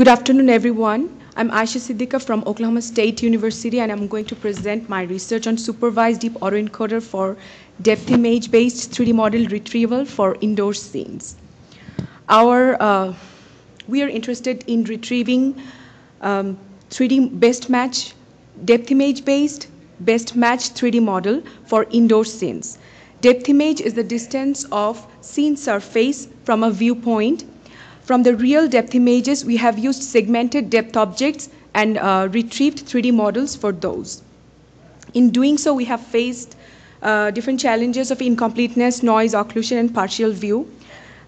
Good afternoon, everyone. I'm Ayesha Siddiqua from Oklahoma State University, and I'm going to present my research on supervised deep autoencoder for depth image-based 3D model retrieval for indoor scenes. Our, uh, we are interested in retrieving um, 3D best match, depth image-based best match 3D model for indoor scenes. Depth image is the distance of scene surface from a viewpoint from the real depth images, we have used segmented depth objects and uh, retrieved 3D models for those. In doing so, we have faced uh, different challenges of incompleteness, noise, occlusion, and partial view.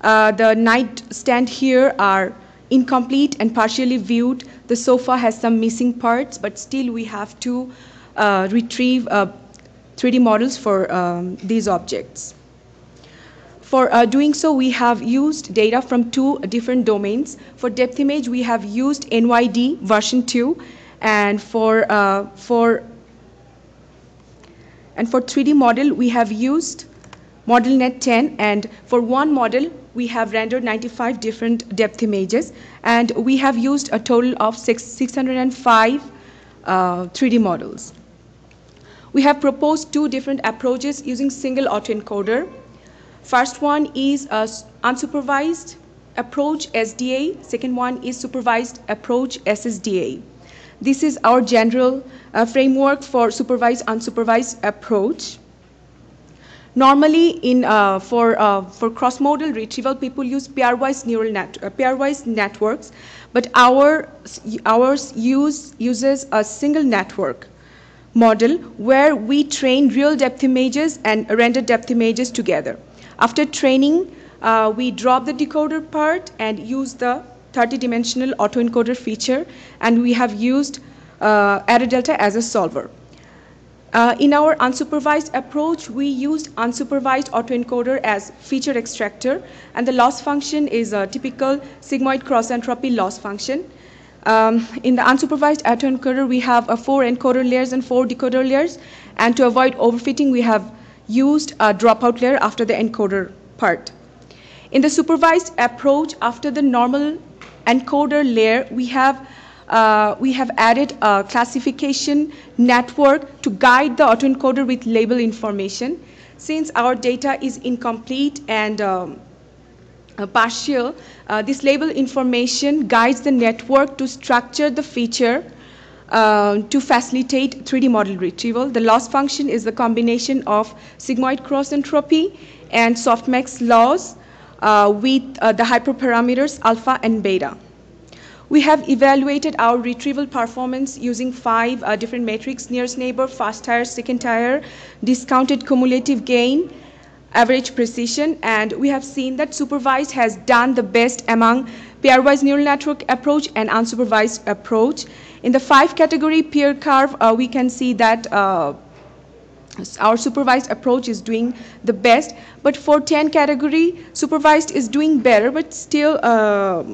Uh, the nightstand here are incomplete and partially viewed. The sofa has some missing parts, but still we have to uh, retrieve 3D uh, models for um, these objects. For uh, doing so, we have used data from two different domains. For depth image, we have used NYUD version 2, and for, uh, for, and for 3D model, we have used ModelNet 10, and for one model, we have rendered 95 different depth images, and we have used a total of six, 605 uh, 3D models. We have proposed two different approaches using single autoencoder First one is unsupervised approach SDA. Second one is supervised approach SSDA. This is our general uh, framework for supervised unsupervised approach. Normally, in uh, for uh, for cross-modal retrieval, people use pairwise neural net uh, pairwise networks, but our ours use uses a single network model where we train real depth images and render depth images together. After training, uh, we drop the decoder part and use the 30-dimensional autoencoder feature, and we have used uh, AdaDelta as a solver. Uh, in our unsupervised approach, we used unsupervised autoencoder as feature extractor, and the loss function is a typical sigmoid cross entropy loss function. Um, in the unsupervised autoencoder, we have a four encoder layers and four decoder layers, and to avoid overfitting, we have used a dropout layer after the encoder part. In the supervised approach, after the normal encoder layer, we have uh, we have added a classification network to guide the autoencoder with label information. Since our data is incomplete and um, uh, partial, uh, this label information guides the network to structure the feature uh, to facilitate 3D model retrieval. The loss function is the combination of sigmoid cross entropy and softmax loss uh, with uh, the hyperparameters alpha and beta. We have evaluated our retrieval performance using five uh, different metrics, nearest neighbor, first tier, second tier, discounted cumulative gain, average precision, and we have seen that supervised has done the best among pairwise neural network approach and unsupervised approach. In the five category PR curve, uh, we can see that uh, our supervised approach is doing the best, but for 10 category, supervised is doing better, but still uh,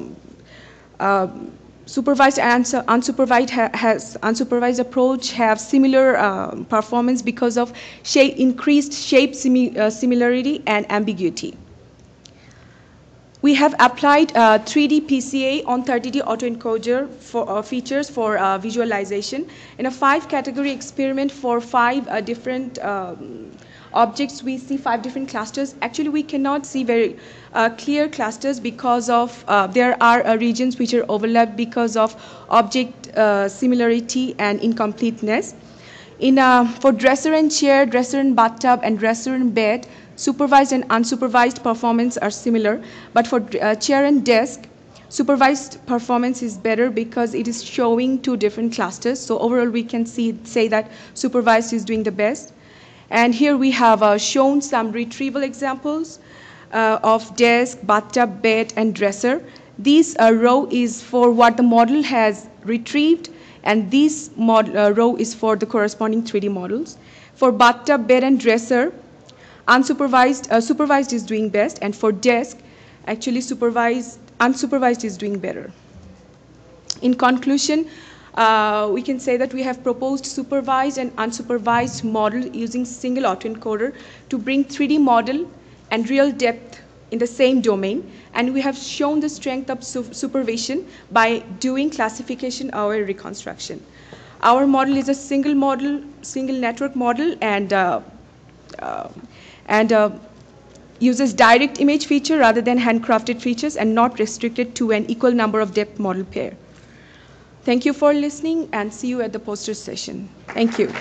supervised and unsupervised ha has unsupervised approach have similar uh, performance because of shape, increased shape simi uh, similarity and ambiguity. We have applied uh, 3D PCA on 30D autoencoder for uh, features for uh, visualization in a five category experiment for five uh, different um, objects. We see five different clusters. Actually, we cannot see very uh, clear clusters because of uh, there are regions which are overlapped because of object similarity and incompleteness. In, for dresser and chair, dresser and bathtub, and dresser and bed, Supervised and unsupervised performance are similar, but for uh, chair and desk, supervised performance is better because it is showing two different clusters. So overall, we can see say that supervised is doing the best. And here we have uh, shown some retrieval examples uh, of desk, bathtub, bed, and dresser. This uh, row is for what the model has retrieved, and this uh, row is for the corresponding 3D models. For bathtub, bed, and dresser, Unsupervised, uh, supervised is doing best, and for desk, actually supervised, unsupervised is doing better. In conclusion, uh, we can say that we have proposed supervised and unsupervised model using single autoencoder to bring 3D model and real depth in the same domain, and we have shown the strength of su supervision by doing classification or reconstruction. Our model is a single model, single network model, and uh, uh, and uh, uses direct image feature rather than handcrafted features and not restricted to an equal number of depth model pair. Thank you for listening and see you at the poster session. Thank you.